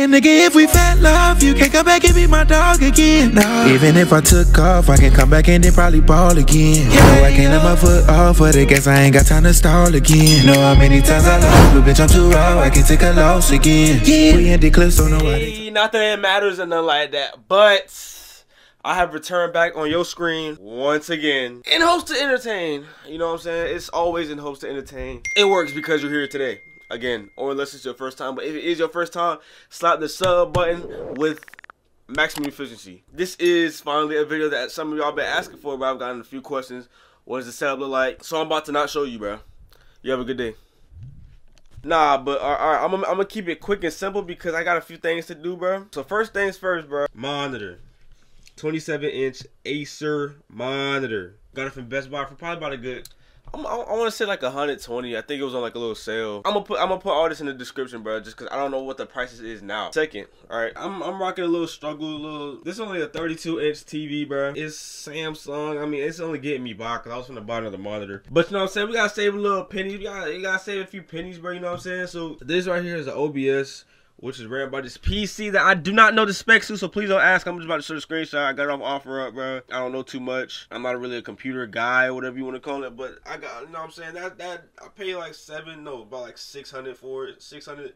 And nigga, if we fell love, you can't come back and be my dog again. No. Even if I took off, I can come back and then probably ball again. Yeah, no, I can't let my foot off for the gas, I ain't got time to stall again. Know how many times I lost, but bitch, I'm too raw, I can take a loss again. Yeah. We in the clips, so nobody. Not that it matters or nothing like that, but. I have returned back on your screen once again in hopes to entertain. You know what I'm saying? It's always in hopes to entertain. It works because you're here today. Again, or unless it's your first time. But if it is your first time, slap the sub button with maximum efficiency. This is finally a video that some of y'all been asking for, but I've gotten a few questions. What does the setup look like? So I'm about to not show you, bro. You have a good day. Nah, but all right, I'm, I'm gonna keep it quick and simple because I got a few things to do, bro. So first things first, bro. Monitor. 27 inch Acer monitor. Got it from Best Buy for probably about a good. I'm, i want to say like 120. I think it was on like a little sale. I'm gonna put I'm gonna put all this in the description, bro, just cause I don't know what the prices is now. Second, all right, I'm I'm rocking a little struggle, a little. This is only a 32 inch TV, bro. It's Samsung. I mean, it's only getting me by cause I was from the bottom of the monitor. But you know what I'm saying? We gotta save a little pennies. You gotta you gotta save a few pennies, bro. You know what I'm saying? So this right here is an OBS which is ran by this PC that I do not know the specs to, so please don't ask. I'm just about to show the screenshot. I got it off OfferUp, bro. I don't know too much. I'm not really a computer guy or whatever you want to call it, but I got, you know what I'm saying? That, that, I pay like seven, no, about like 600 for it. 600,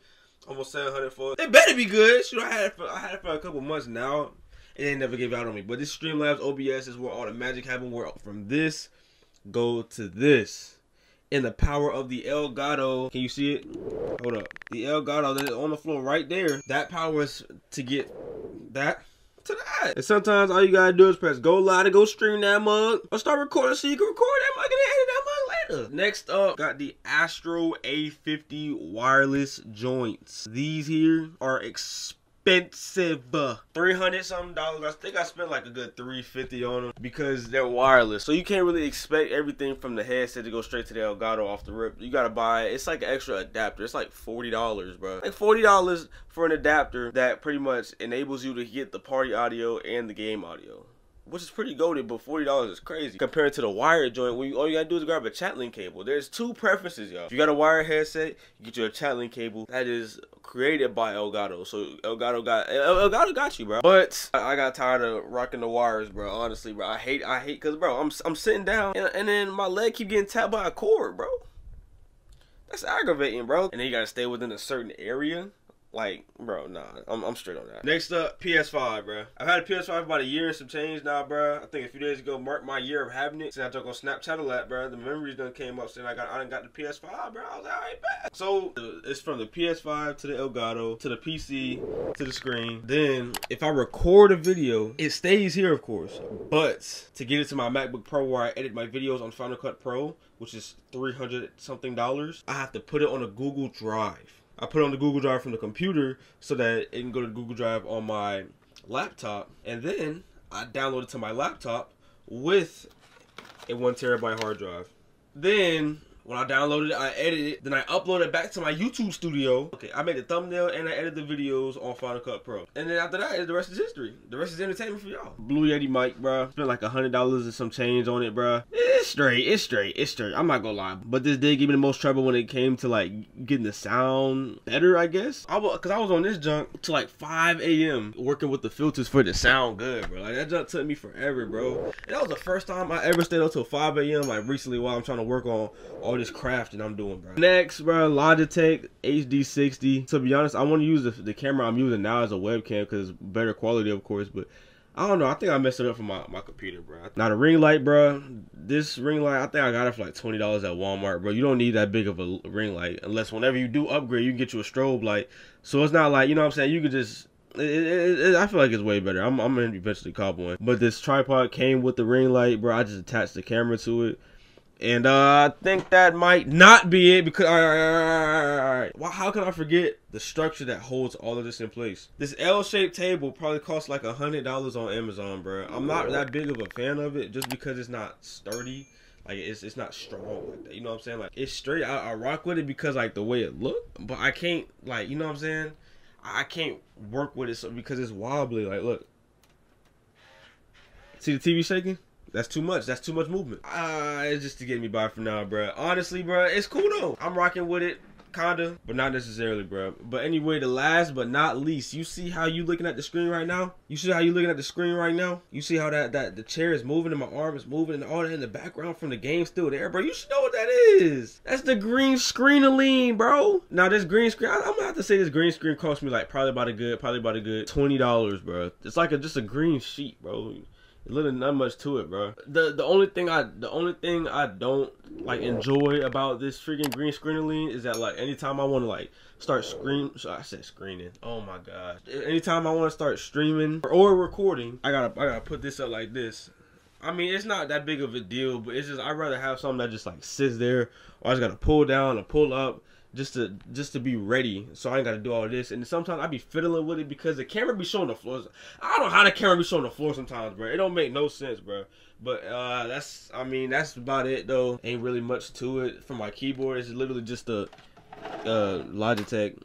almost 700 for it. It better be good. Shoot, I had it for, I had it for a couple months now. It ain't never gave out on me. But this Streamlabs OBS is where all the magic happened, where from this, go to this in the power of the Elgato. Can you see it? Hold up. The Elgato that is on the floor right there. That power is to get that to that. And sometimes all you gotta do is press go live to go stream that mug or start recording so you can record that mug and edit that mug later. Next up, got the Astro A50 wireless joints. These here are expensive expensive. 300 something dollars. I think I spent like a good 350 on them because they're wireless. So you can't really expect everything from the headset to go straight to the Elgato off the rip. You gotta buy it's like an extra adapter. It's like $40, bro. Like $40 for an adapter that pretty much enables you to get the party audio and the game audio which is pretty goaded, but forty dollars is crazy compared to the wired joint. When you, all you gotta do is grab a chat cable. There's two preferences, y'all. If you got a wired headset, you get your chat cable that is created by Elgato. So Elgato got Elgato got you, bro. But I got tired of rocking the wires, bro. Honestly, bro, I hate I hate because, bro, I'm I'm sitting down and, and then my leg keep getting tapped by a cord, bro. That's aggravating, bro. And then you gotta stay within a certain area. Like, bro, nah, I'm, I'm straight on that. Next up, PS5, bro. I've had a PS5 for about a year and some change now, bro. I think a few days ago marked my year of having it. Since I took on Snapchat a lot, bro. The memories done came up saying I got I done got the PS5, bro. I was like, alright, back. So uh, it's from the PS5 to the Elgato to the PC to the screen. Then if I record a video, it stays here, of course. But to get it to my MacBook Pro where I edit my videos on Final Cut Pro, which is 300 something dollars, I have to put it on a Google Drive. I put it on the Google Drive from the computer so that it can go to Google Drive on my laptop, and then I download it to my laptop with a one terabyte hard drive. Then when I downloaded it, I edited it, then I uploaded it back to my YouTube studio. Okay, I made the thumbnail and I edited the videos on Final Cut Pro. And then after that, the rest is history. The rest is entertainment for y'all. Blue Yeti mic, bro. Spent like a hundred dollars and some change on it, bro. It's straight. It's straight. It's straight. I'm not gonna lie, but this did give me the most trouble when it came to like getting the sound better. I guess I was, cause I was on this junk to like 5 a.m. working with the filters for to sound good, bro. Like that junk took me forever, bro. And that was the first time I ever stayed up till 5 a.m. Like recently while I'm trying to work on all all this crafting I'm doing, bro. Next, bro, Logitech HD60. To be honest, I want to use the, the camera I'm using now as a webcam because better quality, of course, but I don't know. I think I messed it up for my, my computer, bro. Now the ring light, bro. This ring light, I think I got it for like twenty dollars at Walmart, bro. You don't need that big of a ring light unless whenever you do upgrade, you can get you a strobe light. So it's not like you know what I'm saying. You could just. It, it, it, I feel like it's way better. I'm, I'm gonna eventually cop one. But this tripod came with the ring light, bro. I just attached the camera to it. And uh, I think that might not be it because all right, all right, all right. Well, how can I forget the structure that holds all of this in place? This L-shaped table probably costs like a hundred dollars on Amazon, bro. I'm not that big of a fan of it just because it's not sturdy. Like it's it's not strong like that. You know what I'm saying? Like it's straight. I, I rock with it because like the way it look, but I can't like you know what I'm saying. I can't work with it so, because it's wobbly. Like look, see the TV shaking. That's too much. That's too much movement. Uh, it's just to get me by for now, bro. Honestly, bro, it's cool though. I'm rocking with it. kinda, but not necessarily, bro. But anyway, the last but not least, you see how you looking at the screen right now? You see how you looking at the screen right now? You see how that that the chair is moving and my arm is moving and all that in the background from the game still there, bro. You should know what that is. That's the green screen lean, bro. Now this green screen, I, am gonna have to say this green screen cost me like probably about a good, probably about a good twenty dollars, bro. It's like a just a green sheet, bro. Literally not much to it, bro. The the only thing I the only thing I don't like enjoy about this freaking green screen is that like anytime I want to like start screen so I said screening. Oh my god. Anytime I want to start streaming or recording, I gotta I gotta put this up like this. I mean, it's not that big of a deal, but it's just I'd rather have something that just like sits there, or I just gotta pull down or pull up just to just to be ready. So I ain't gotta do all this. And sometimes I be fiddling with it because the camera be showing the floors. I don't know how the camera be showing the floor sometimes, bro. It don't make no sense, bro. But uh that's I mean that's about it though. Ain't really much to it. For my keyboard, it's literally just a uh Logitech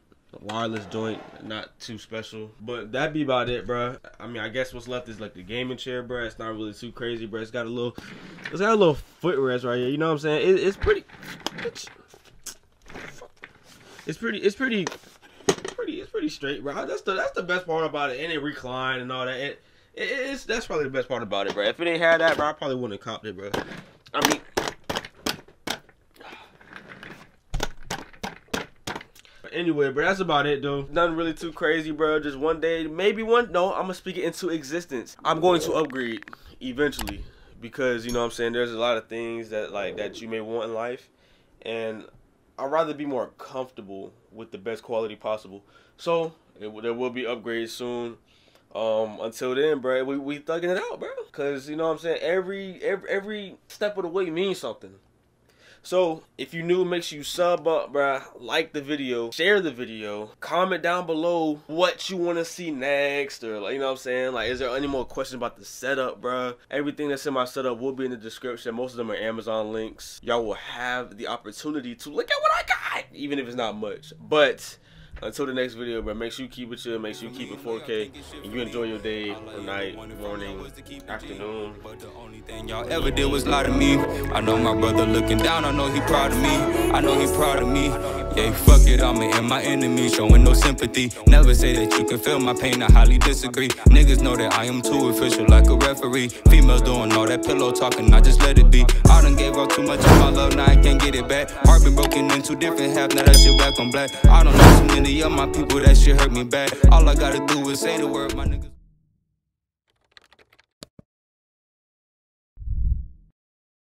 wireless joint, not too special. But that be about it, bro. I mean, I guess what's left is like the gaming chair, bro. It's not really too crazy, bro. It's got a little, it's got a little footrest right here. You know what I'm saying? It, it's pretty. It's, it's pretty. It's pretty. Pretty. It's pretty straight, bro. That's the that's the best part about it. And it recline and all that. It, it, it's that's probably the best part about it, bro. If it ain't had that, bro, I probably wouldn't have copped it, bro. I mean. Anyway, bro, that's about it, though. Nothing really too crazy, bro. Just one day, maybe one. No, I'm gonna speak it into existence. I'm going to upgrade eventually because you know what I'm saying. There's a lot of things that like that you may want in life, and I'd rather be more comfortable with the best quality possible. So it, there will be upgrades soon. Um, until then, bro, we we thugging it out, bro. Cause you know what I'm saying. Every every every step of the way means something. So if you're new, make sure you sub up, bruh. Like the video, share the video, comment down below what you want to see next, or like you know what I'm saying. Like, is there any more questions about the setup, bruh? Everything that's in my setup will be in the description. Most of them are Amazon links. Y'all will have the opportunity to look at what I got, even if it's not much. But until the next video, bro, make sure you keep it chill, make sure you keep it 4K, and you enjoy your day, or night, morning, afternoon. But the only thing y'all ever did was lie to me. I know my brother looking down, I know he proud of me. I know he proud of me. Yeah, fuck it, I'm in my enemy, showing no sympathy. Never say that you can feel my pain, I highly disagree. Niggas know that I am too official like a referee. Females doing all that pillow talking, I just let it be. I done gave up too much of my love, now I can't get it back. Heart been broken into different halves, now that shit back on black. I don't know too many of my people, that shit hurt me bad. All I gotta do is say the word, my niggas.